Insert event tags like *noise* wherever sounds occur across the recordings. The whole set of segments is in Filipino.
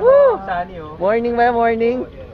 Woo! Morning ba? Morning?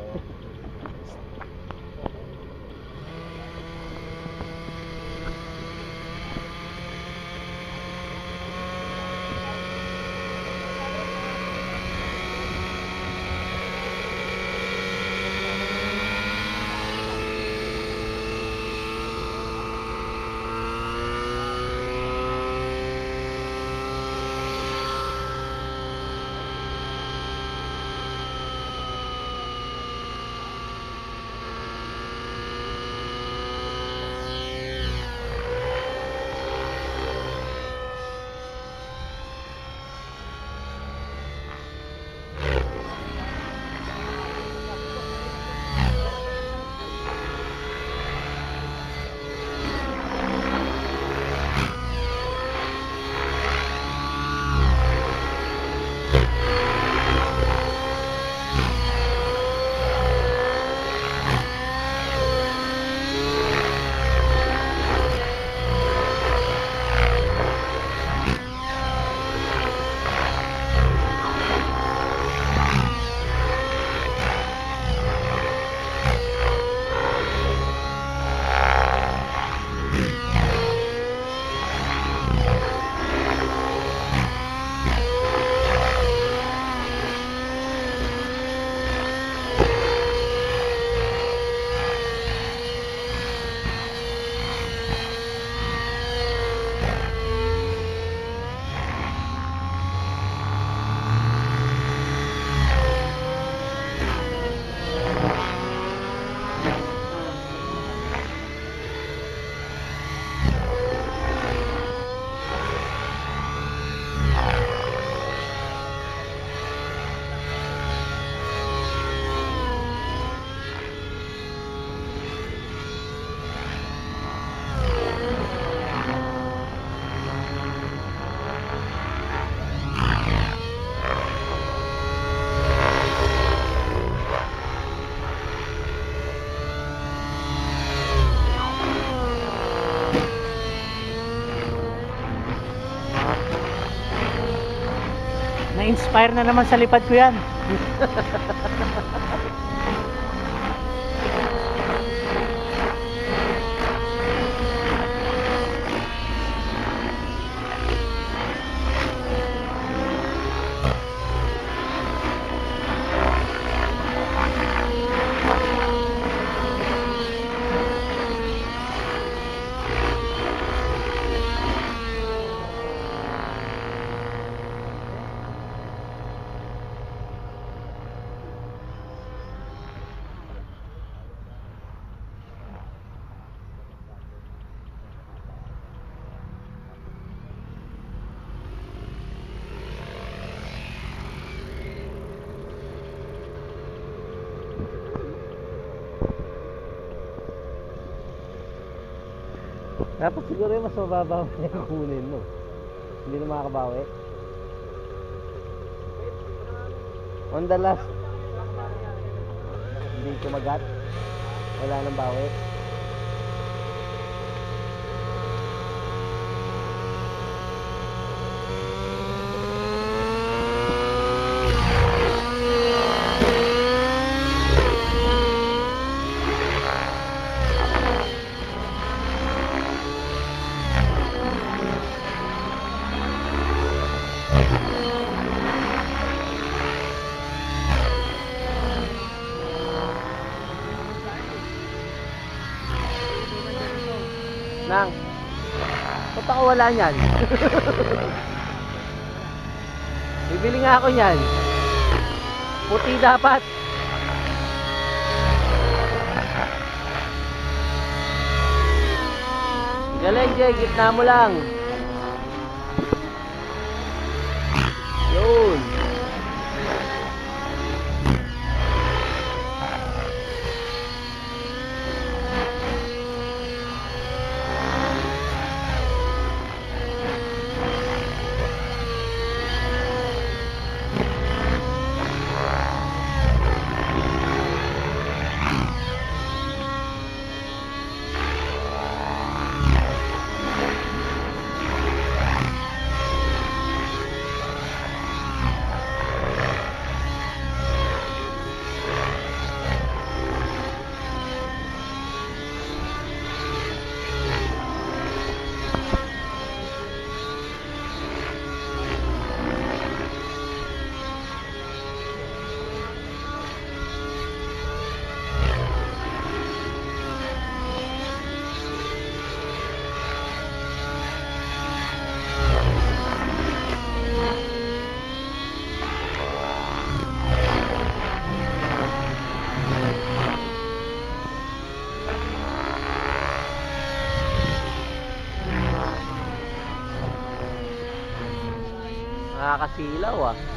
Na-inspire na naman sa lipad ko yan. *laughs* Dapat siguro yung mas mababaw na *laughs* yung kunin mo. Hindi na makakabawi. On the last. Hindi kumagat. Wala nang bawi. Nang, ba't ako wala niyan? *laughs* Bibili nga ako niyan. Puti dapat. Galing, Jay. Gitna mo lang. Nakakasilaw ah.